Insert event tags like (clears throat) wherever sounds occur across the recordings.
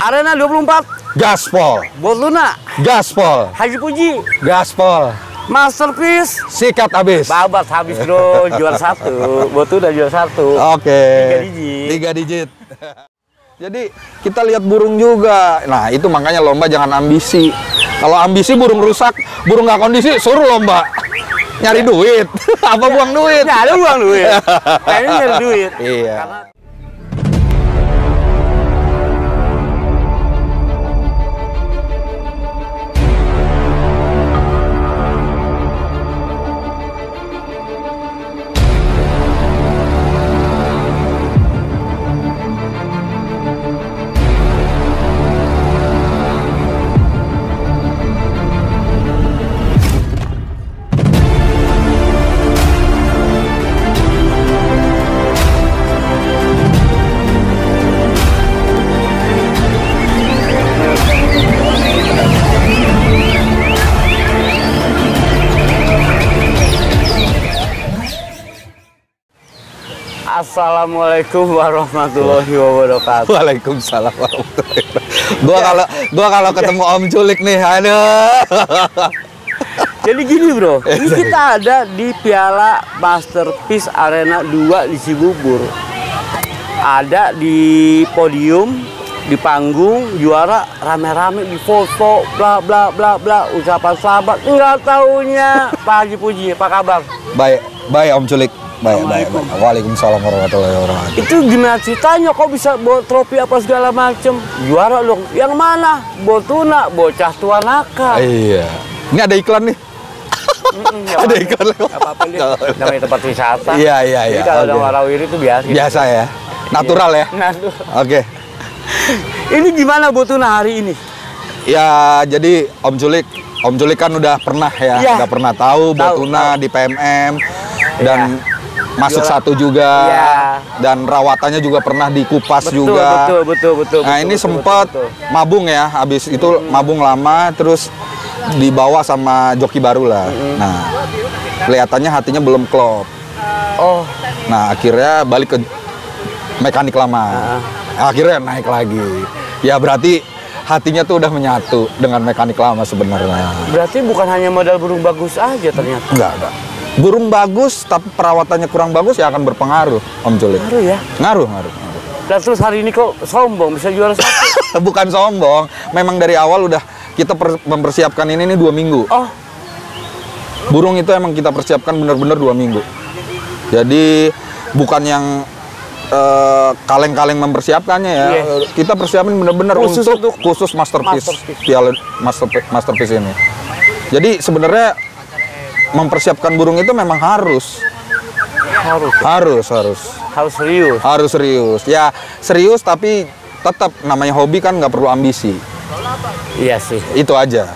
Arena 24, gaspol, Botuna, gaspol, Haji Puji, gaspol. Masterpiece. Sikat habis. Babat habis bro, (laughs) juara satu. Botuna juara satu. Oke. Tiga digit. Tiga digit. (laughs) Jadi kita lihat burung juga. Nah itu makanya lomba jangan ambisi. Kalau ambisi burung rusak, burung nggak kondisi, suruh lomba. Nyari duit. (laughs) Apa buang duit? Ya ada uang duit. Kayaknya nyari duit. Iya. Karena Assalamualaikum warahmatullahi wabarakatuh. Waalaikumsalam warahmatullahi wabarakatuh. Gua kalau gua kalau ketemu Om Culik nih, aduh. Jadi gini bro, ini kita ada di Piala Masterpiece Arena 2 di Cibubur. Ada di podium, di panggung, juara rame-rame di foto, bla bla bla bla, ucapan selamat. Enggak taunya Pak Haji Puji, apa kabar? Baik, baik Om Culik. Baik, baik, baik. Waalaikumsalam warahmatullahi wabarakatuh. Itu gimana ceritanya kok bisa bawa trofi apa segala macem? Juara dong. Yang mana? Botuna, bocah tua nakal. Iya. Ini ada iklan nih. Mm-mm, nggak (laughs) Ada apa-apa. iklan lewat. Apa-apa. Namanya tempat wisata. Iya, iya, Jadi iya. kalau ada Oke. warawiri itu biasa. Biasa ya. Natural ya. (laughs) Nah, tuh. Oke. Ini gimana Botuna hari ini? Ya, jadi Om Culik, Om Culik kan udah pernah ya, Iya. udah pernah tahu Tahu, Botuna di PMM dan masuk Juara. satu juga Iya. dan rawatannya juga pernah di Kupas Betul, juga. betul, betul, betul. Nah betul, ini betul, sempat betul, betul. mabung ya, habis itu mabung lama, terus dibawa sama joki baru lah. Nah kelihatannya hatinya belum klop. Oh, Nah akhirnya balik ke mekanik lama. Akhirnya naik lagi. Ya berarti hatinya tuh udah menyatu dengan mekanik lama sebenarnya. berarti bukan hanya modal burung bagus aja ternyata. Enggak, enggak. Burung bagus tapi perawatannya kurang bagus ya akan berpengaruh, Om Culik. Ngaruh ya. Ngaruh, ngaruh. ngaruh. Dan terus hari ini kok sombong bisa juara satu. (laughs) Bukan sombong, memang dari awal udah kita per- mempersiapkan ini nih dua minggu. Oh, Burung itu emang kita persiapkan bener-bener dua minggu. Jadi bukan yang eh, kaleng-kaleng mempersiapkannya ya. Iya. Kita persiapin bener-bener Khusus untuk, untuk khusus masterpiece, masterpiece. piala masterpiece, masterpiece ini. Jadi sebenarnya mempersiapkan burung itu memang harus, harus. harus, harus, Harus serius. harus serius. Ya serius tapi tetap namanya hobi kan nggak perlu ambisi. Iya sih. Itu aja.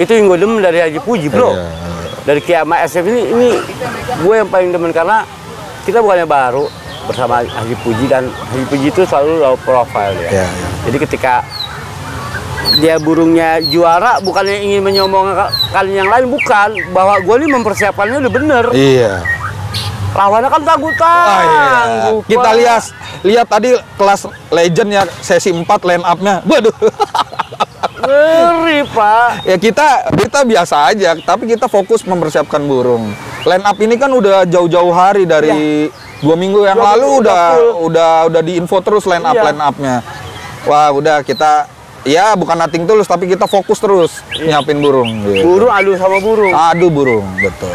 Itu yang gue demen dari Haji Puji, bro. Iya. Dari Kiama SF ini, ini gue yang paling demen karena kita bukannya baru bersama Haji Puji dan Haji Puji itu selalu low profile ya. Iya, iya. Jadi ketika dia burungnya juara bukannya ingin menyombongkan yang lain bukan bahwa gue ini mempersiapkannya udah bener Iya. lawannya kan tangguh Ah, iya. Kita lihat lihat tadi kelas legend ya sesi 4 line up-nya. Waduh. ngeri pak ya kita kita biasa aja, tapi kita fokus mempersiapkan burung. Line up ini kan udah jauh-jauh hari dari dua minggu yang. Dua lalu minggu udah udah udah udah diinfo terus line up Iya. line up-nya. Wah, udah kita ya bukan nating tulus tapi kita fokus terus nyiapin burung gitu. burung adu sama burung Aduh burung, betul.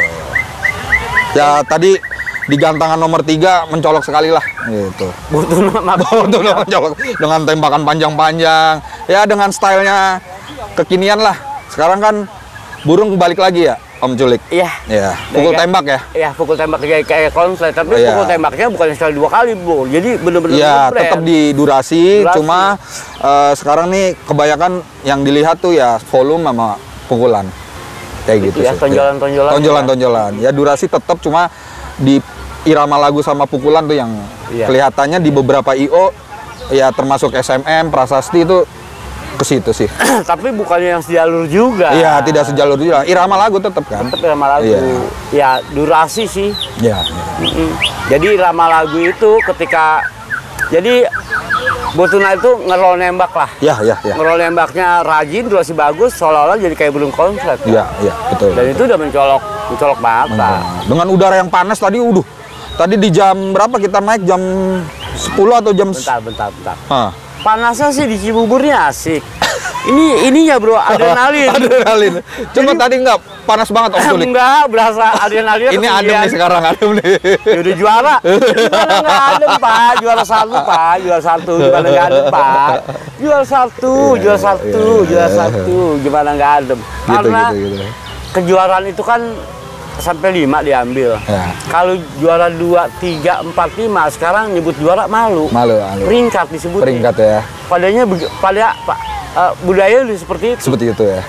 Ya tadi di gantangan nomor tiga mencolok sekali lah gitu. Untuk (laughs) mencolok dengan tembakan panjang-panjang. Ya dengan stylenya kekinian lah. Sekarang kan burung balik lagi ya, Om Culik. iya Ya, pukul Kayak- tembak ya. Iya, pukul tembak kayak kayak konslet, tapi Iya. pukul tembaknya bukan sekali dua kali, Bu. Jadi bener-bener Iya, tetap di durasi, Durasi. cuma eh, sekarang nih kebanyakan yang dilihat tuh ya volume sama pukulan. Kayak gitu ya, sih. tonjolan-tonjolan. Tonjolan-tonjolan. Ya durasi tetap cuma di irama lagu sama pukulan tuh yang Iya. kelihatannya di beberapa IO ya termasuk SMM, Prasasti itu ke situ sih. (clears throat) tapi bukannya yang sejalur juga. Iya, tidak sejalur juga. Irama lagu tetap kan? Tetap irama lagu. Iya. Ya, durasi sih. Iya. Mm-mm. Jadi irama lagu itu ketika jadi Botuna itu ngerol nembak lah. Ya, ya, ya. Ngerol nembaknya rajin, durasi bagus, seolah-olah jadi kayak burung konslet. Ya, ya, betul. Dan itu udah mencolok, mencolok mata. Nah, dengan udara yang panas tadi, udah. Tadi di jam berapa kita naik? Jam 10 atau jam... Bentar, bentar, bentar. Hah. Panasnya sih di Cibuburnya asik. (laughs) Ini ininya bro, (laughs) adrenalin. Adrenalin. Cuma tadi enggak panas banget Om Sulik. Enggak, berasa adrenalin. Ini adem nih sekarang, adem nih. Ya udah juara. (laughs) Gimana nggak adem pak? Juara satu pak, juara satu. Gimana nggak adem pak? Juara satu, Iya, juara satu, iya, iya. juara satu. Gimana nggak adem? Gitu, Karena gitu, gitu. kejuaraan itu kan sampai lima diambil. Ya. Kalau juara dua, tiga, empat, lima, sekarang nyebut juara malu. Malu, malu. Peringkat disebut. Peringkat ya. Padanya pada pak eh, budaya seperti itu. Seperti itu ya.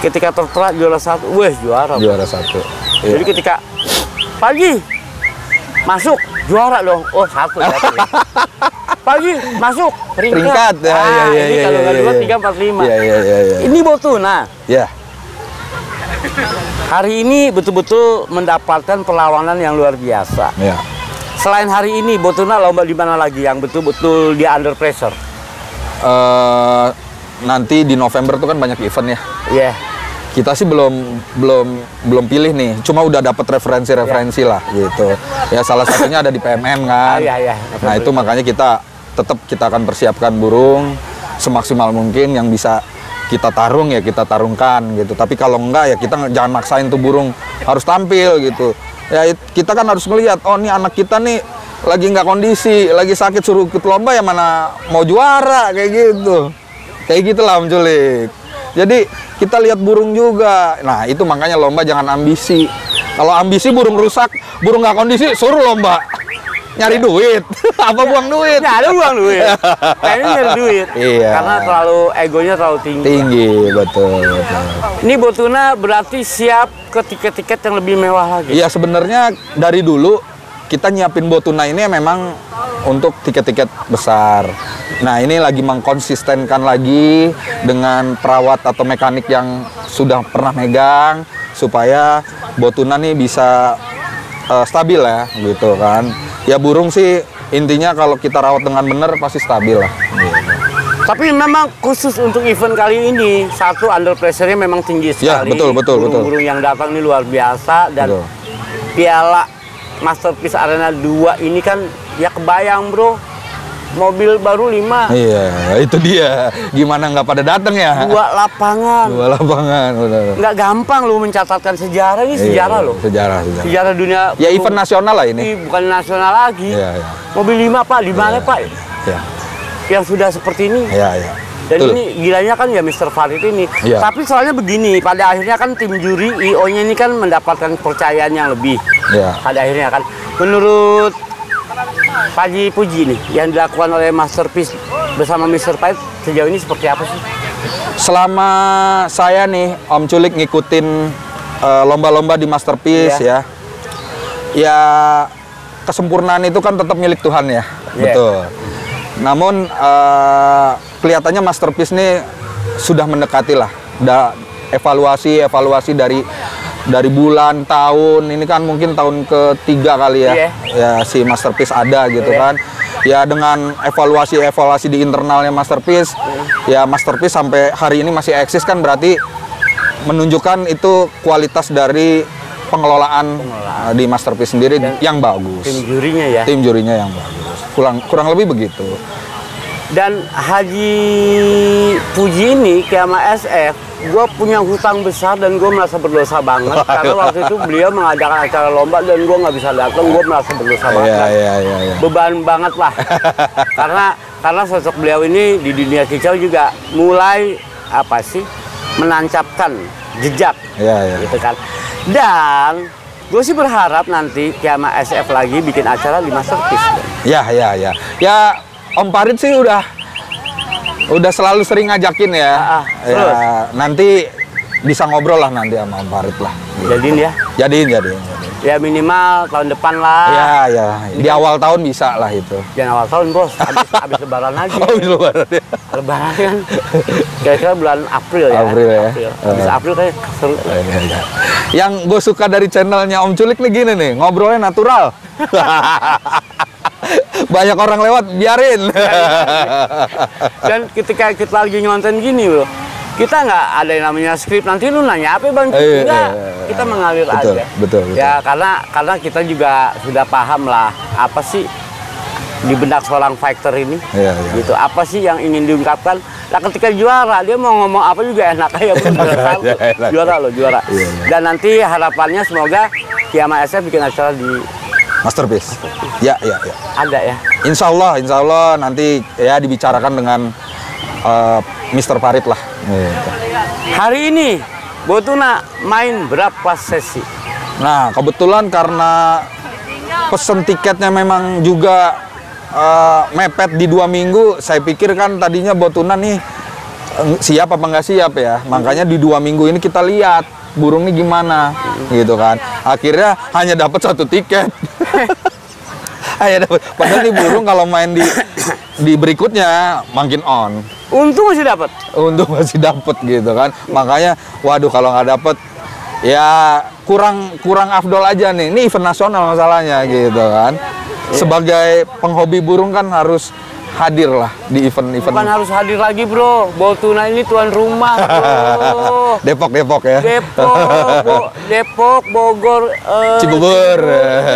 Ketika tertera juara satu, weh juara. Juara satu. Iya. Jadi ketika pagi masuk juara dong. Oh satu berarti. (laughs) pagi masuk peringkat. Peringkat ya, Ah, ya, ya, ini ya, kalau ya, ya, dua ya. tiga empat lima. Iya, iya, iya, iya. Ini Botuna. Ya. Hari ini betul-betul mendapatkan perlawanan yang luar biasa. Ya. Selain hari ini, Botuna lomba di mana lagi yang betul-betul dia under pressure? Eh, nanti di November tuh kan banyak event ya. Iya. Kita sih belum belum belum pilih nih. Cuma udah dapat referensi-referensi lah gitu. Ya salah satunya ada di PMM kan. Ah, iya, iya. Nah, itu makanya kita tetap kita akan persiapkan burung semaksimal mungkin yang bisa kita tarung ya kita tarungkan gitu. Tapi kalau enggak ya kita jangan maksain tuh burung harus tampil gitu. Ya it- kita kan harus melihat oh nih anak kita nih lagi nggak kondisi, lagi sakit suruh ikut lomba ya mana mau juara kayak gitu. Kayak gitulah Om Culik. Jadi kita lihat burung juga. Nah itu makanya lomba jangan ambisi. Kalau ambisi burung rusak, burung nggak kondisi suruh lomba. Nyari duit. (laughs) Apa buang duit? Nggak ada uang duit. Kayaknya nyari (laughs) duit. Iya. Karena terlalu egonya terlalu tinggi. Tinggi, betul. betul. Ini Botuna berarti siap ke tiket-tiket yang lebih mewah lagi. Iya sebenarnya dari dulu kita nyiapin botuna ini memang untuk tiket-tiket besar. Nah ini lagi mengkonsistenkan lagi dengan perawat atau mekanik yang sudah pernah megang supaya botuna nih bisa eh, stabil ya gitu kan. Ya burung sih intinya kalau kita rawat dengan benar pasti stabil lah. Tapi memang khusus untuk event kali ini satu under pressure-nya memang tinggi Ya, sekali. betul, betul, betul. Burung-burung yang datang ini luar biasa dan Betul. Piala Masterpiece Arena 2 ini kan ya kebayang, Bro. Mobil baru 5, Iya itu dia. Gimana nggak pada datang ya? dua lapangan. Dua lapangan. benar. Nggak gampang lu mencatatkan sejarah ini sejarah Iya, loh. Sejarah, sejarah. Sejarah dunia. Ya event nasional lah ini. Bukan nasional lagi. Iya, iya. Mobil 5, Pak, di mana, Pak? Ya, Yang sudah seperti ini. ya, ya. Dan Betul. ini gilanya kan ya Mr. Farid ini. Iya. Tapi soalnya begini, pada akhirnya kan tim juri IO-nya ini kan mendapatkan kepercayaan yang lebih. Ya. Pada akhirnya kan. Menurut Paji Puji nih, yang dilakukan oleh Masterpiece bersama Mr. Farid sejauh ini seperti apa sih? Selama saya nih Om Culik ngikutin eh, lomba-lomba di Masterpiece Iya. ya. Ya kesempurnaan itu kan tetap milik Tuhan ya. Iya. Betul. Namun eh, kelihatannya Masterpiece nih sudah mendekati lah. Da, evaluasi evaluasi dari dari bulan tahun ini kan mungkin tahun ketiga kali ya Iya. ya si Masterpiece ada gitu Iya. kan ya dengan evaluasi evaluasi di internalnya Masterpiece ya Masterpiece sampai hari ini masih eksis kan berarti menunjukkan itu kualitas dari pengelolaan, uh, di Masterpiece sendiri yang bagus Tim jurinya ya. tim jurinya yang bagus kurang kurang lebih begitu Dan Haji Puji ini sama SF, gue punya hutang besar dan gue merasa berdosa banget karena waktu itu beliau mengadakan acara lomba dan gue nggak bisa datang, gue merasa berdosa banget. Iya, iya, iya, iya. Beban banget lah, (laughs) karena karena sosok beliau ini di dunia kicau juga mulai apa sih menancapkan jejak, Iya, iya. gitu kan. Dan gue sih berharap nanti Kiama SF lagi bikin acara di Masterpiece. Ya, ya, ya. Ya, Om Parit sih udah udah selalu sering ngajakin ya. Ah, ah, ya, terus? nanti bisa ngobrol lah nanti sama Om Parit lah. Jadiin ya. Jadiin, jadiin. jadiin. Ya minimal tahun depan lah. Ya, ya. Di awal tahun bisa lah itu. Jangan awal tahun bos, habis, (laughs) habis lebaran aja. Oh, di luar ya. Lebaran kan kira-kira bulan April ya. April ya. Habis Eh. April kayak seru. Iya, iya. Yang gue suka dari channelnya Om Culik nih gini nih, ngobrolnya natural. (laughs) Banyak orang lewat, biarin. Dan ketika kita lagi ngonten gini bro, kita nggak ada yang namanya skrip. Nanti lu nanya apa bang? Iya, Enggak, iya, kita mengalir Betul, aja. betul, betul. Ya karena karena kita juga sudah paham lah apa sih di benak seorang fighter ini. Iya, iya. Gitu. Apa sih yang ingin diungkapkan? Nah ketika juara dia mau ngomong apa juga enak aja enak. juara loh juara. Iya, iya. Dan nanti harapannya semoga Kiama SF bikin acara di Masterpiece. Ya, ya, ya. ada ya. Insya Allah, insya Allah nanti ya dibicarakan dengan eh, Mr. Farid lah. Gitu. Hari ini Botuna main berapa sesi? Nah, kebetulan karena pesen tiketnya memang juga eh, mepet di dua minggu, saya pikir kan tadinya Botuna nih eh, siap apa nggak siap ya. Makanya di dua minggu ini kita lihat burung ini gimana, gitu kan. Akhirnya hanya dapat satu tiket. Hanya dapat. Padahal nih burung kalau main di di berikutnya makin on. Untung masih dapat. Untung masih dapet gitu kan. Makanya, waduh kalau nggak dapet, ya kurang kurang afdol aja nih. Ini event nasional masalahnya gitu kan. Sebagai penghobi burung kan harus hadir lah di event-event Bukan harus hadir lagi bro. Botuna ini tuan rumah bro. (laughs) Depok Depok ya. Depok, Bo- (laughs) Depok, Bogor, eh, Cibubur.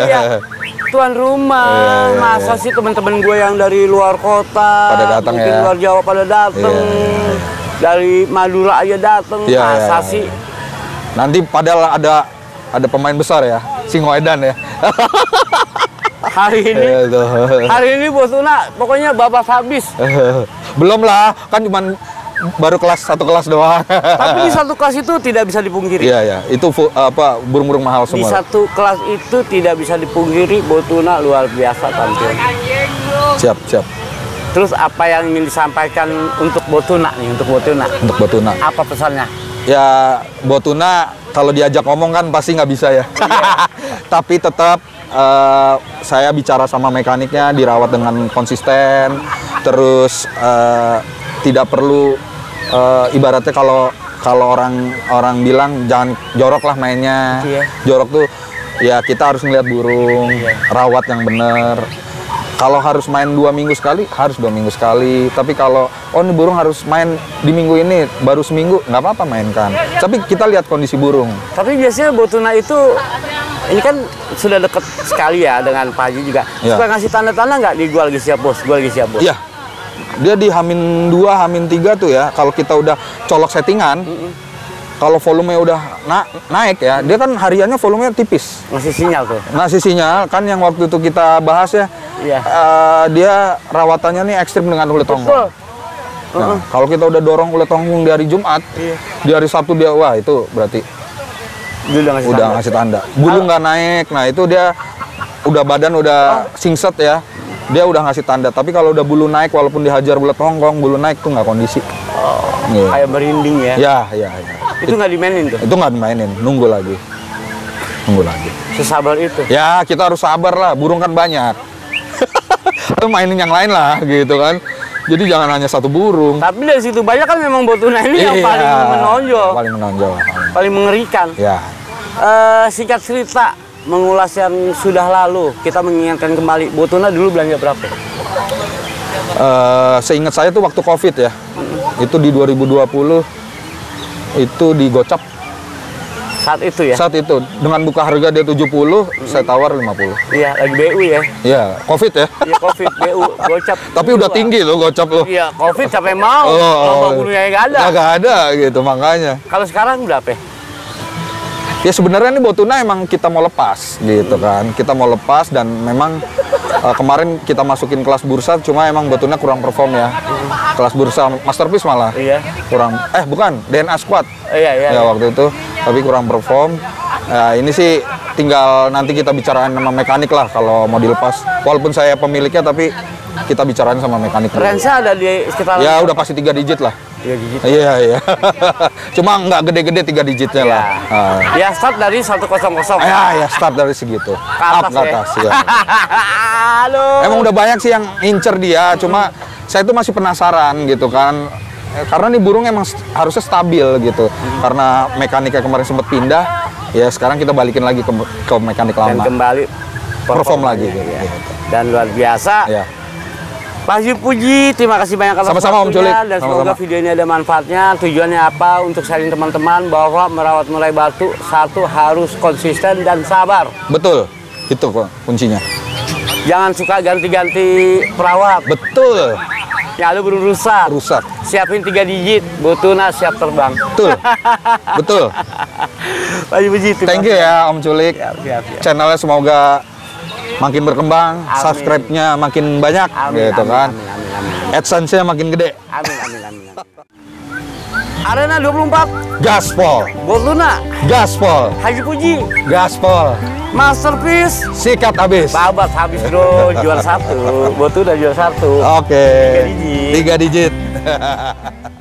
Iya. (laughs) Tuan rumah. Iya, iya, Masa sih teman-teman gue yang dari luar kota, Pada datang mungkin ya. luar Jawa pada datang, Iya, iya, dari Madura aja datang. Iya, Masa iya, sih? Nanti padahal ada ada pemain besar ya, Singoedan ya. Hari ini, Iya, hari ini Botuna pokoknya babak habis. (laughs) Belum lah, kan cuman baru kelas satu kelas doang. Tapi di (laughs) satu kelas itu tidak bisa dipungkiri. Iya ya, itu apa burung-burung mahal Di semua. satu kelas itu tidak bisa dipungkiri Botuna luar biasa tampil. Siap siap Terus apa yang ingin disampaikan untuk Botuna nih, untuk Botuna? untuk Botuna. Apa pesannya? Ya Botuna kalau diajak ngomong kan pasti nggak bisa ya. (laughs) Tapi tetap eh, saya bicara sama mekaniknya dirawat dengan konsisten. Terus eh, tidak perlu eh, ibaratnya kalau kalau orang orang bilang jangan jorok lah mainnya. Iya. Jorok tuh ya kita harus ngeliat burung, rawat yang bener. Kalau harus main dua minggu sekali, harus dua minggu sekali. Tapi kalau oh ini burung harus main di minggu ini, baru seminggu, nggak apa-apa mainkan. Tapi kita lihat kondisi burung. Tapi biasanya Botuna itu ini kan sudah dekat sekali ya dengan Pak Haji juga. Ya. Suka ngasih tanda-tanda nggak di gua lagi siap bos, gua lagi siap bos. Iya, dia di Hamin 2, Hamin 3 tuh ya. Kalau kita udah colok settingan, kalau volumenya udah na- naik ya, dia kan hariannya volumenya tipis. Ngasih sinyal tuh. Ngasih sinyal kan yang waktu itu kita bahas ya, Iya. eh, dia rawatannya nih ekstrim dengan kulit Betul. tonggong. Nah, kalau kita udah dorong kulit tonggong di hari Jumat, Iya. di hari Sabtu dia wah itu berarti Dia udah ngasih udah tanda. ngasih tanda. Bulu nggak naik, nah itu dia udah badan udah singset ya. Dia udah ngasih tanda. Tapi kalau udah bulu naik, walaupun dihajar bulat hongkong, bulu naik tuh nggak kondisi. Iya. Kayak merinding ya. Ya, ya, ya. Itu nggak dimainin tuh. Itu nggak dimainin, nunggu lagi, nunggu lagi. Sesabar itu. Ya kita harus sabar lah, burung kan banyak. (laughs) Mainin yang lain lah, gitu kan. Jadi jangan hanya satu burung. Tapi dari situ banyak kan memang Botuna ini yang Iya. paling menonjol, Paling menonjol. Paling mengerikan. Ya, Eh, singkat cerita mengulas yang sudah lalu, kita mengingatkan kembali Botuna dulu belanja berapa? Eh, seingat saya tuh waktu COVID ya, itu di 2020 itu digocap Saat itu ya? saat itu dengan buka harga dia 70, saya tawar 50. Iya, lagi BU ya. Iya, COVID ya. Iya Covid, BU, gocap. (laughs) Tapi udah tinggi loh gocap loh. Iya, Covid sampai mau. Oh, Lomba gunungnya nggak ada. Nggak ada gitu makanya. Kalau sekarang berapa? ya? Ya sebenarnya ini Botuna emang kita mau lepas gitu kan. Kita mau lepas dan memang eh, kemarin kita masukin kelas bursa cuma emang Botuna kurang perform ya. Kelas bursa masterpiece malah. Iya. Kurang eh bukan DNA squad. Iya, iya. ya waktu itu tapi kurang perform. Ya, ini sih tinggal nanti kita bicarain sama mekanik lah kalau mau dilepas. Walaupun saya pemiliknya tapi kita bicarain sama mekanik. Range-nya ada di sekitar Ya udah pasti tiga digit lah. Iya, gigi. Iya iya. (laughs) Cuma nggak gede-gede tiga digitnya lah. Ah. Ya start dari 100. Ya ya start dari segitu. Ke Up atas ke atas (laughs) ya. Halo. Emang udah banyak sih yang incer dia, cuma saya tuh masih penasaran gitu kan. Eh, Karena nih burung emang harusnya stabil gitu. Karena mekaniknya kemarin sempat pindah, ya sekarang kita balikin lagi ke, ke mekanik Dan lama. kembali Perform lagi performanya, gitu. ya. gitu. dan luar biasa. Ya. Pak Haji Puji, terima kasih banyak atas Sama-sama, Om Culik. Dan semoga Sama-sama. video ini ada manfaatnya. Tujuannya apa? Untuk sharing teman-teman bahwa merawat mulai batu satu harus konsisten dan sabar. Betul. Itu kok kuncinya. Jangan suka ganti-ganti perawat. Betul. Ada burung rusak. Rusak. Siapin tiga digit, butuna siap terbang. Betul. Betul. (laughs) Haji Puji, Thank you ya Om Culik. Siap, siap, siap. Channelnya semoga makin berkembang, subscribe-nya makin banyak Amin, gitu amin, kan. amin, amin, amin. AdSense-nya makin gede. Amin, amin, amin. amin. Arena 24, Gaspol, Botuna, gaspol, Haji Puji, gaspol. Masterpiece, Sikat habis. Babat habis bro, (laughs) juara satu, Botuna juara satu. Oke. Tiga digit. Tiga digit. (laughs)